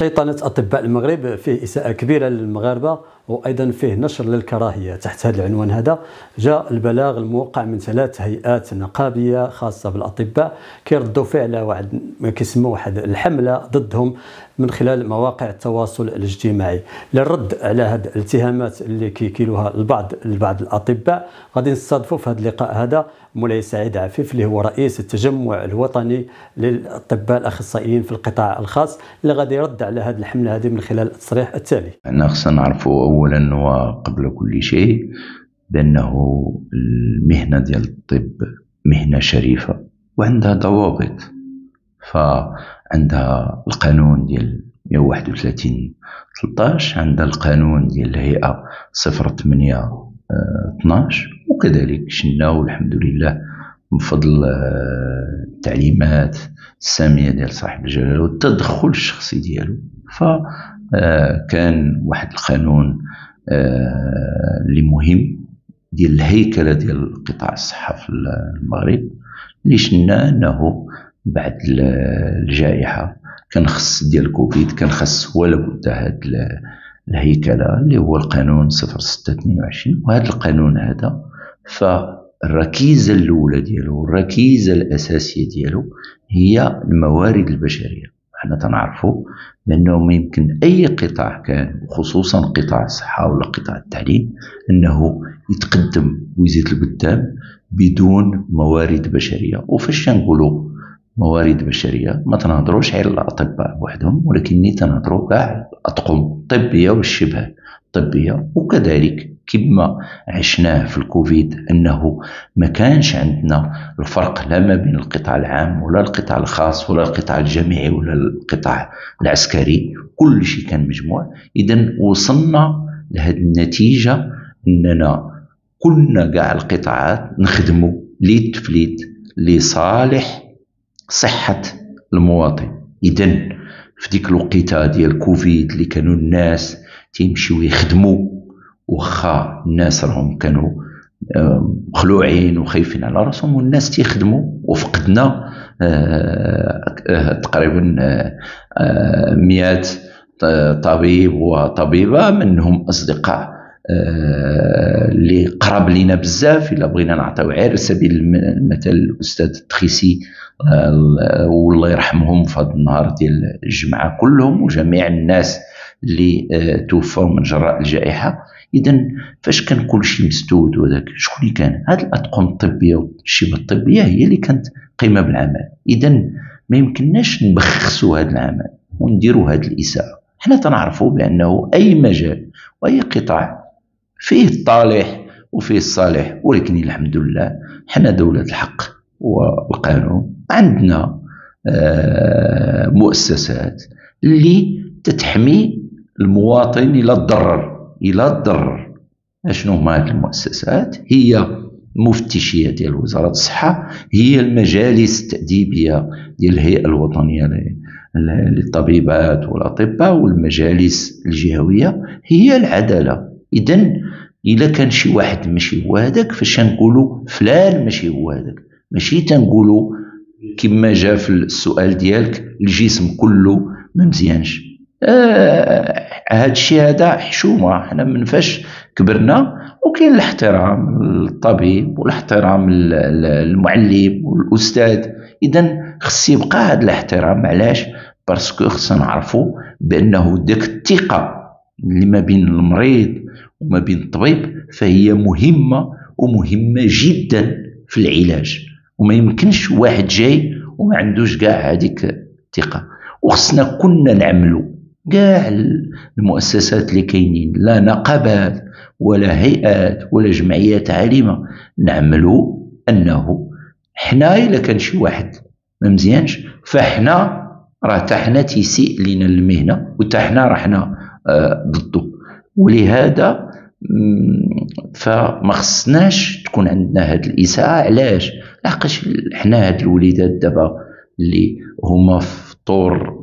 شيطنة أطباء المغرب فيه إساءة كبيرة للمغاربة وأيضا فيه نشر للكراهية تحت هذا العنوان هذا. جاء البلاغ الموقع من ثلاث هيئات نقابية خاصة بالأطباء كيردوا فعل واحد ما كيسموا واحد الحملة ضدهم من خلال مواقع التواصل الاجتماعي. للرد على هذه الاتهامات اللي كيكيلوها البعض لبعض الأطباء غادي نستضيفوا في هذا اللقاء هذا مولاي سعيد عفيف اللي هو رئيس التجمع الوطني للأطباء الأخصائيين في القطاع الخاص اللي غادي يرد على هذه الحملة هذه من خلال التصريح التالي. أنا خصنا نعرفوا أولا وقبل كل شيء بأنه المهنة ديال الطب مهنة شريفة وعندها ضوابط فعندها القانون ديال 131 13 عندها القانون ديال الهيئة 08 12 وكذلك شنا والحمد لله من فضل آه، التعليمات السامية ديال صاحب الجلالة والتدخل الشخصي ديالو. فكان آه، واحد القانون آه، اللي مهم ديال الهيكلة ديال قطاع الصحة في المغرب اللي شنا أنه بعد الجائحة كان خص ديال كوفيد كان خص ولا بد هاد الهيكلة اللي هو القانون 0622 وهذا القانون هذا فالركيزه الأولى ديالو الركيزة الأساسية ديالو هي الموارد البشرية. حنا تنعرفوا بانه يمكن أي قطاع كان وخصوصا قطاع الصحة ولا قطاع التعليم أنه يتقدم ويزيد لقدام بدون موارد بشرية. وفاش نقولوا موارد بشرية؟ ما تنهضروش على الأطباء بوحدهم ولكن تنهضروا كاع الأطقم الطبية والشبه. الطبيه وكذلك كما عشناه في الكوفيد أنه ما كانش عندنا الفرق لا ما بين القطاع العام ولا القطاع الخاص ولا القطاع الجامعي ولا القطاع العسكري. كل شيء كان مجموع. اذا وصلنا لهذه النتيجة أننا كنا كاع القطاعات نخدموا ليت فليت لصالح صحة المواطن. إذا في ديك الوقيتة ديال كوفيد اللي كانوا الناس تيمشيو يخدموا واخا الناس راهم كانوا مخلوعين وخايفين على راسهم والناس تيخدموا وفقدنا آه، آه، تقريبا آه، مئات طبيب وطبيبة منهم أصدقاء اللي قرب لينا بزاف إلا بغينا نعطيو غير سبيل المثال الأستاذ التخيسي والله يرحمهم في هذا النهار ديال الجمعة كلهم وجميع الناس اللي آه، توفوا من جراء الجائحة. اذا فاش كان كل شيء مسدود وذاك؟ شكون اللي كان؟ هذه الأطقم الطبية والشبه الطبية هي اللي كانت قيمة بالعمل. اذا ما يمكنناش نبخسوا هذا العمل ونديروا هذه الإساءة. حنا تنعرفوا بأنه أي مجال وأي قطاع فيه الطالح وفيه الصالح ولكن الحمد لله حنا دولة الحق والقانون. عندنا آه، مؤسسات اللي تتحمي المواطن إلى الضرر إلى الضرر. أشنو هما هذه المؤسسات؟ هي المفتشية ديال وزارة الصحة هي المجالس التأديبية ديال الهيئة الوطنية للطبيبات والأطباء والمجالس الجهوية. هي العدالة. اذا إلا كان شي واحد ماشي هو هذاك فاش نقولوا فلان ماشي هو هذاك؟ ماشي تنقولوا كما جاء في السؤال ديالك الجسم كله ما مزيانش. آه هاد الشيء هذا حشومة. حنا من فاش كبرنا وكاين الاحترام للطبيب والاحترام للمعلم والأستاذ. اذا خص يبقى هذا الاحترام. علاش؟ باسكو خصنا نعرفوا بأنه ديك الثقة اللي ما بين المريض وما بين الطبيب فهي مهمة ومهمة جدا في العلاج. وما يمكنش واحد جاي وما عندوش كاع هذيك الثقة. وخصنا كنا نعملوا كاع المؤسسات اللي كاينين لا نقابات ولا هيئات ولا جمعيات عالمة نعملوا أنه حنا إلا كان شي واحد ما مزيانش؟ فاحنا راه حنا تيسيء لينا المهنة وحتى حنا حنا ضده ولهذا فما خصناش تكون عندنا هاد الإساءة. علاش؟ لحقاش حنا هاد الوليدات دابا اللي هما في طور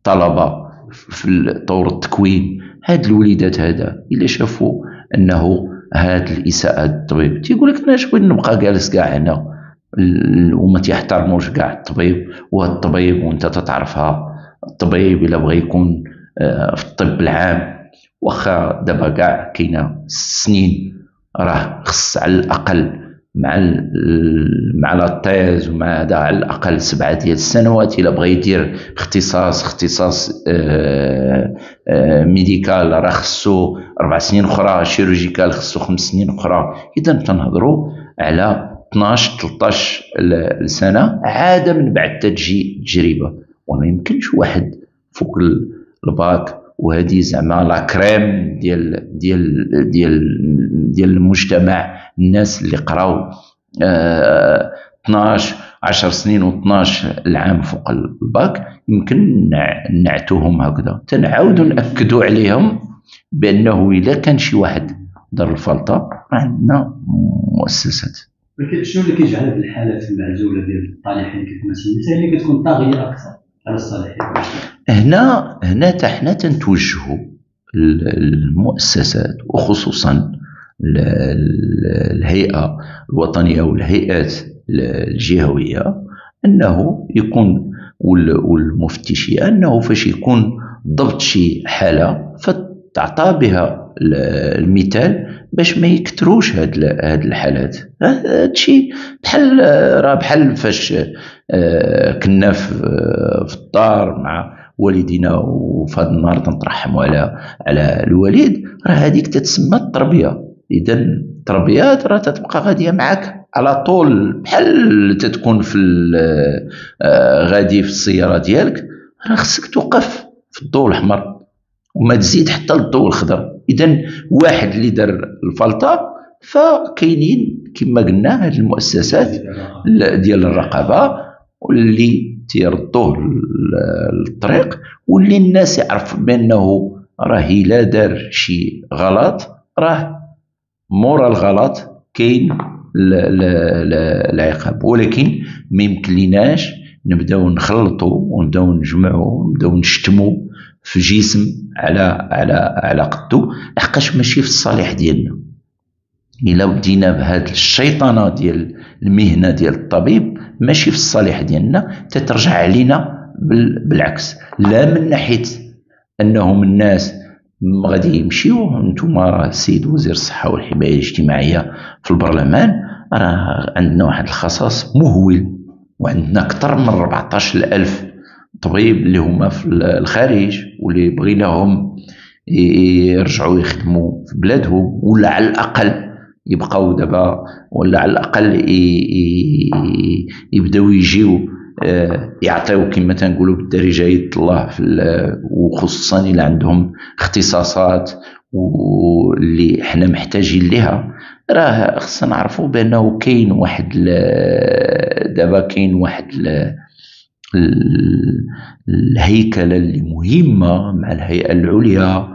الطلبه في طور التكوين. هاد الوليدات هذا إلا شافوا أنه هاد الإساءة الطبيب. تيقول لك أنا بغيت نبقى جالس كاع هنا؟ وما تيحترموش كاع الطبيب. وهاد الطبيب وأنت تتعرفها. الطبيب إلا بغى يكون آه، في الطب العام. واخا دابا كاع كاينة سنين راه خص على الأقل مع مع لاطيز ومع هذا على الأقل سبعة ديال السنوات إلا بغى يدير اختصاص اختصاص آه، آه، médical راه خصو أربع سنين أخرى chirurgical خصو خمس سنين أخرى. اذا تنهضروا على 12 13 سنه عاد من بعد تجي تجربه وما يمكنش واحد فوق الباك. وهذه زعما la crème ديال ديال ديال ديال المجتمع الناس اللي قراو آه 12 10 سنين و12 العام فوق الباك يمكن نعتوهم هكذا. تنعاودوا ناكدوا عليهم بأنه اذا كان شي واحد دار الفلطة عندنا مؤسسات. ولكن شنو اللي كيجعل هذه الحالات المعزولة ديال الطالحين كيف ما سميتها؟ اللي كتكون طاغية أكثر على الصالحين. هنا هنا حنا تنتوجهوا المؤسسات وخصوصا الهيئة الوطنية والهيئات الجهوية أنه يكون والمفتشيه أنه فاش يكون ضبط شي حالة فتعطى بها المثال باش ما يكثروش هاد هاد الحالات. هادشي بحال راه بحال فاش آه، كنا في الدار مع والدينا وفي هذا النهار تنترحموا على على الوالد راه هذيك تتسمى التربية. إذا التربيه راه تتبقى غادية معك على طول بحال تتكون في آه، غادي في السيارة ديالك راه خصك توقف في الضوء الأحمر وما تزيد حتى للضوء الخضر إذا واحد اللي دار الفلطة فكاينين كما قلنا هذه المؤسسات ديال الرقابة واللي تيردوه للطريق واللي الناس يعرف بأنه راه إلا دار شي غلط راه مورا الغلط كاين العقاب. ولكن ما يمكن ليناش نبداو نخلطوا ونبداو نجمعوا ونبداو نشتموا في جسم على على على قدو لحقاش ماشي في الصالح ديالنا. إلا بدينا بهاد الشيطنه ديال المهنة ديال الطبيب ماشي في الصالح ديالنا تترجع علينا بالعكس. لا من ناحية أنهم الناس غادي يمشيو نتوما راه السيد وزير الصحة والحماية الاجتماعية في البرلمان. راه عندنا واحد الخصاص مهول وعندنا أكثر من 14 الف طبيب اللي هما في الخارج واللي بغيناهم يرجعوا يخدموا في بلادهم ولا على الأقل يبقاو دابا ولا على الأقل يبداو يجيو يعطيو كما تنقولوا بالدارجة يد الله وخصوصا إلا عندهم اختصاصات واللي حنا محتاجين لها راه خصنا نعرفوا بأنه كاين واحد دابا كاين واحد الهيكلة اللي مهمة مع الهيئة العليا.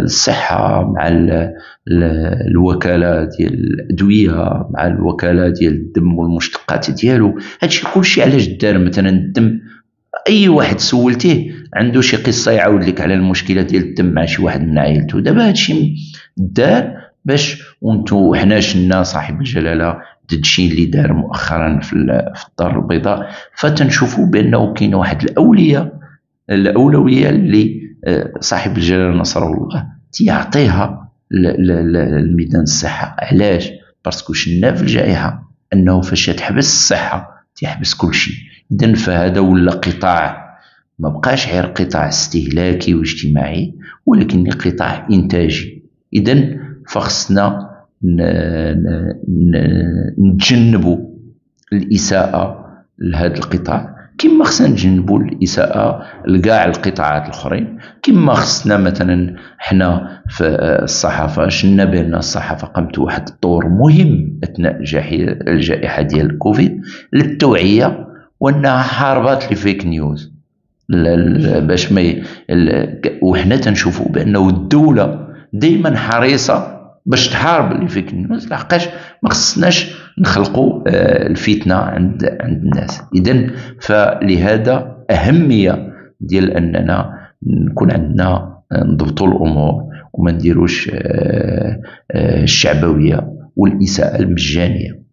الصحة مع الوكالة ديال الأدوية مع الوكالة ديال الدم والمشتقات ديالو. هادشي كلشي علاش دار مثلا الدم؟ أي واحد سولتيه عنده شي قصة يعاود لك على المشكلة ديال الدم مع شي واحد من عائلته. دابا هادشي دار باش وانتو حنا شنا صاحب الجلالة ددشي اللي دار مؤخرا في الدار البيضاء. فتنشوفوا بأنه كاين واحد الأولية الأولوية اللي آه، صاحب الجلالة نصر الله تيعطيها لميدان الصحة. علاش؟ parce que شنا في الجائحة أنه فاش تحبس الصحة تيحبس كل شيء اذا فهذا ولا قطاع ما بقاش غير قطاع استهلاكي واجتماعي ولكن قطاع إنتاجي. اذا فخصنا نتجنبوا الإساءة لهذا القطاع. كما خصنا نتجنبوا الإساءة لكاع القطاعات الأخرين. كما خصنا مثلا حنا في الصحافة شنا بان الصحافة قامت واحد الدور مهم أثناء الجائحة ديال الكوفيد للتوعية وأنها حاربات الفيك نيوز باش ما وحنا تنشوفوا بأنه الدولة دائما حريصة باش تحارب لي فيك نيوز لحقاش ما خصناش نخلقوا آه، الفتنة عند عند الناس. اذا فلهذا أهمية ديال أننا نكون عندنا آه، نضبطوا الأمور وما نديروش آه، الشعبوية والإساءة المجانية.